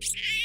you